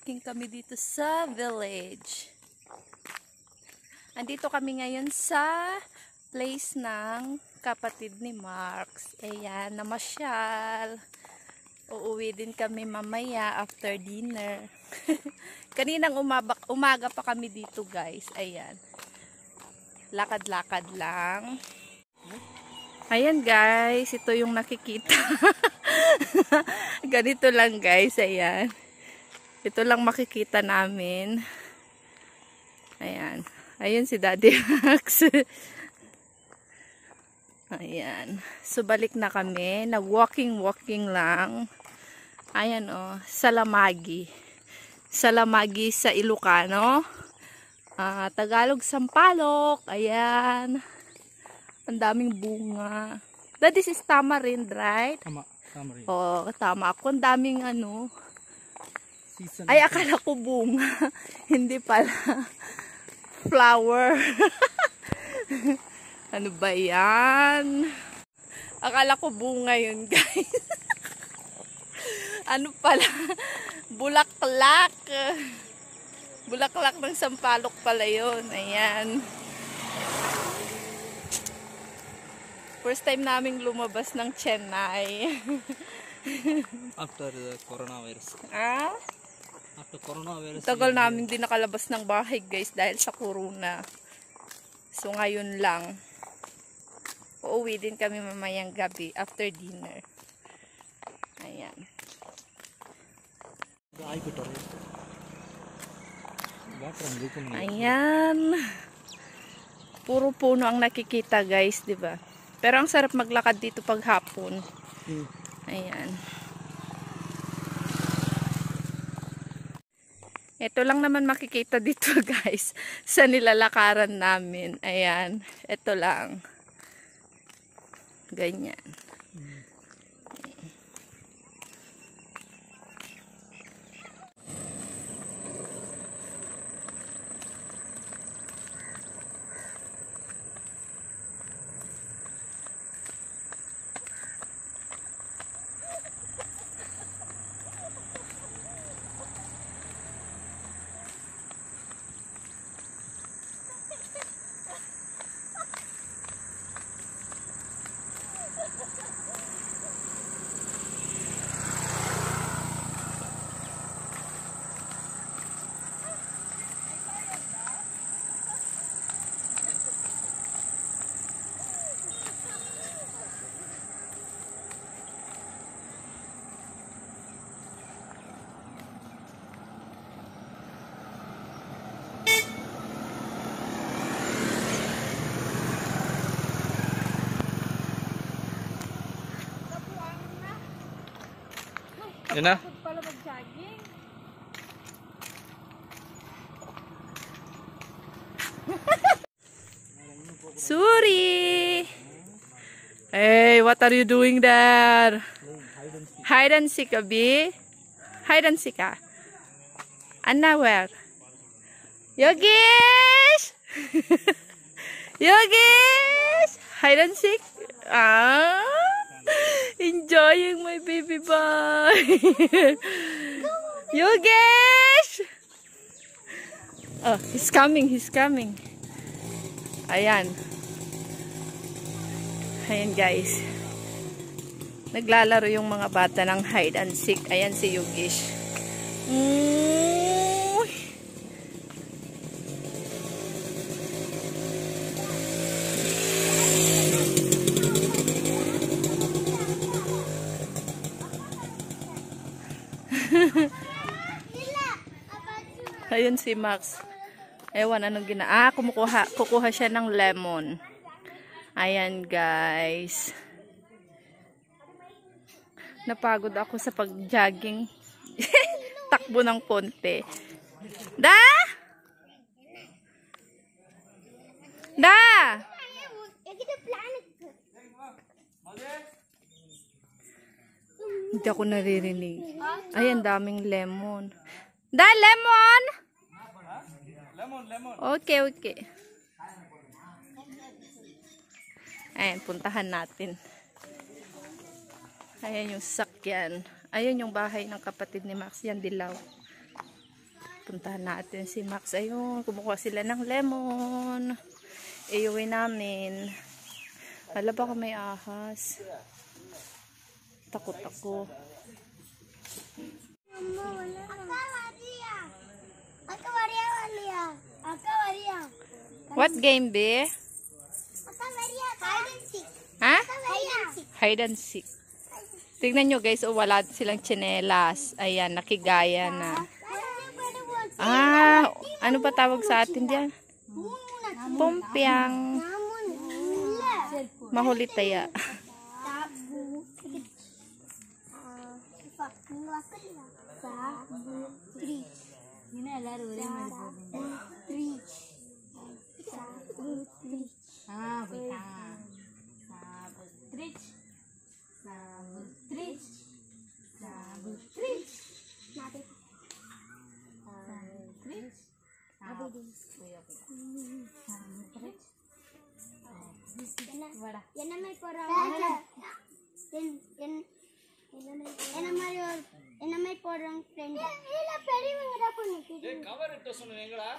Nag-walking-walking kami dito sa village. Andito kami ngayon sa place ng kapatid ni Marks. Ayan, namasyal. Uuwi din kami mamaya after dinner. Kaninang umabak, umaga pa kami dito guys. Ayan. Lakad-lakad lang. Ayan guys, ito yung nakikita. Ganito lang guys, ayan. Ito lang makikita namin. Ayan. Ayun si Daddy Max. Ayan. So, balik na kami. Nag-walking-walking lang. Ayan o. Oh, Salamagi. Salamagi sa Ilocano. Uh, Tagalog Sampalok. Ayan. Ang daming bunga. That this is tamarind, right? Tama. Tamarind. Oo, oh, tama ako. Ang daming ano. Season. Ay, akala ko bunga. Hindi pala flower. ano ba yan? Akala ko bunga yun, guys. ano pala? Bulaklak. Bulaklak ng sampalok pala yun. Ayan. First time naming lumabas ng Chennai. After the coronavirus. ah? After coronavirus. Tagal namin din nakalabas ng bahay guys dahil sa corona. So ngayon lang. Uuwi din kami mamayang gabi after dinner. Ayan. Ayan. Puro puno ang nakikita guys, 'di ba? Pero ang sarap maglakad dito pag hapon. Hmm. Ayan. Ito lang naman makikita dito guys sa nilalakaran namin. Ayan. Ito lang. Ganyan. Yan na. pala mag-jogging. Suri! Hey, what are you doing there? Hide and seek, Abi. Hide and seek, ah. Anna, where? Yogesh! Yogesh! Hide and seek? Ah! Enjoying my baby boy. Yogesh! Oh, he's coming, he's coming. Ayan. Ayan guys. Naglalaro yung mga bata ng hide and seek. Ayan si Yogesh. Mm. Ayun si Max. Ewan anong gina... Ah, kumukuha, kukuha siya ng lemon. Ayan guys. Napagod ako sa pag-jogging. Takbo ng konti. Da! Da! Hindi ako naririnig. Ay, ang daming lemon. Da, lemon! Lemon, lemon. Okay, okay. Ayan, puntahan natin. Ayan yung sasakyan. Ayan yung bahay ng kapatid ni Max. Yan, dilaw. Puntahan natin si Max. Ayun, kumukuha sila ng lemon. Iuwi namin. Hala baka may ahas. Takot ako. What game be? Ha? Hide and seek. Tingnan nyo guys, oh, wala silang chinelas. Ayan, nakigaya na. Ah, ano pa tawag sa atin diyan? Pompiang. Mahulit taya. Three என்ன எல்லாரும் ஒரே மாதிரி போடுறீங்க? த்ரீ ஆ போயிட்டா த்ரிச் த்ரிச் த்ரிச் த்ரிச் என்ன மாதிரி போடுறாங்க? என்ன மாதிரி ஒரு என்ன மாதிரி போடுறாங்க ஃப்ரெண்ட் இல்ல பெரியவங்க தான் பொண்ணு. கவர் இட்ட சொன்னீங்களா